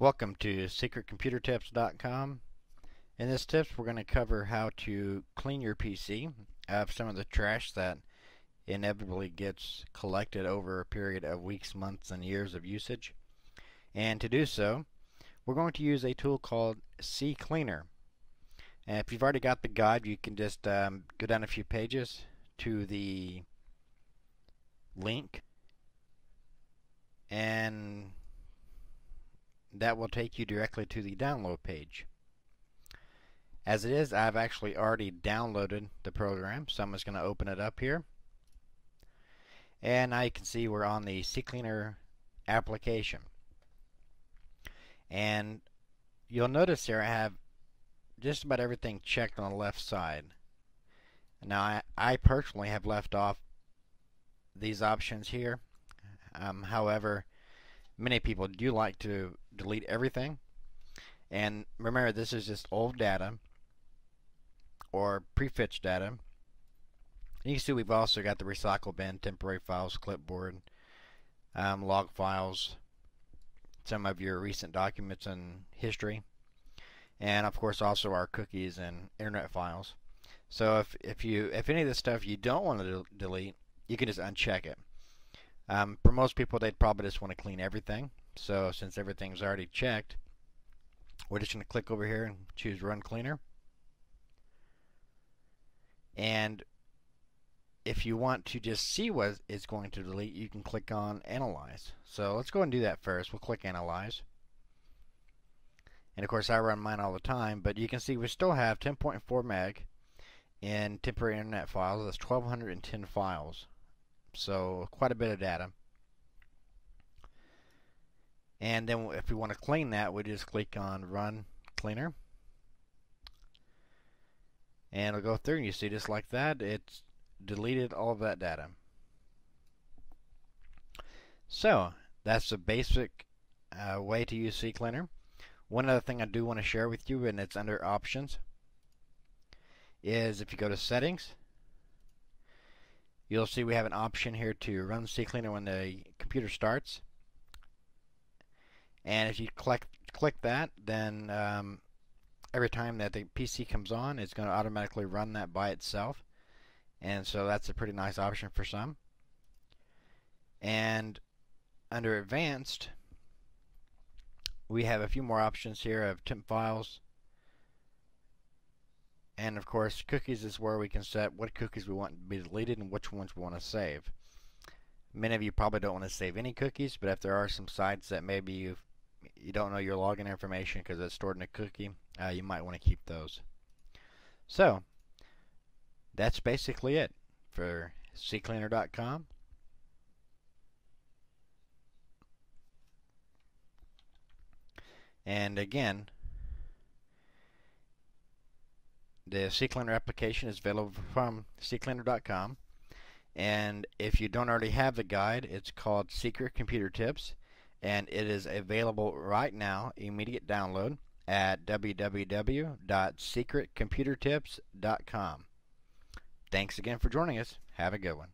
Welcome to secretcomputertips.com. In this tips we're going to cover how to clean your PC of some of the trash that inevitably gets collected over a period of weeks, months, and years of usage. And to do so, we're going to use a tool called CCleaner. And if you've already got the guide, you can just um, go down a few pages to the link and that will take you directly to the download page. As it is, I've actually already downloaded the program, so I'm just going to open it up here. And you can see we're on the CCleaner application. And you'll notice here I have just about everything checked on the left side. Now I, I personally have left off these options here. Um, however, many people do like to delete everything. And remember, this is just old data or prefetch data. You can see we've also got the recycle bin, temporary files, clipboard, um, log files, some of your recent documents and history, and of course also our cookies and internet files. So if if you if any of this stuff you don't want to delete, you can just uncheck it. Um, for most people, they'd probably just want to clean everything. So since everything's already checked, we're just going to click over here and choose Run Cleaner. And if you want to just see what it's going to delete, you can click on Analyze. So let's go and do that first. We'll click Analyze. And of course, I run mine all the time, but you can see we still have 10.4 meg in temporary internet files. That's 1,210 files. So quite a bit of data. And then if we want to clean that, we just click on Run Cleaner. And it'll go through and you see just like that, it's deleted all of that data. So, that's the basic uh, way to use CCleaner. One other thing I do want to share with you, and it's under Options, is if you go to Settings, you'll see we have an option here to run CCleaner when the computer starts. And if you click click that, then um, every time that the PC comes on, it's going to automatically run that by itself. And so that's a pretty nice option for some. And under Advanced, we have a few more options here of temp files. And of course, cookies is where we can set what cookies we want to be deleted and which ones we want to save. Many of you probably don't want to save any cookies, but if there are some sites that maybe you you don't know your login information because it's stored in a cookie, uh, you might want to keep those. So, that's basically it for ccleaner.com. And again, the CCleaner application is available from ccleaner.com. And if you don't already have the guide, it's called Secret Computer Tips. And it is available right now, immediate download, at www.secretcomputertips.com. Thanks again for joining us. Have a good one.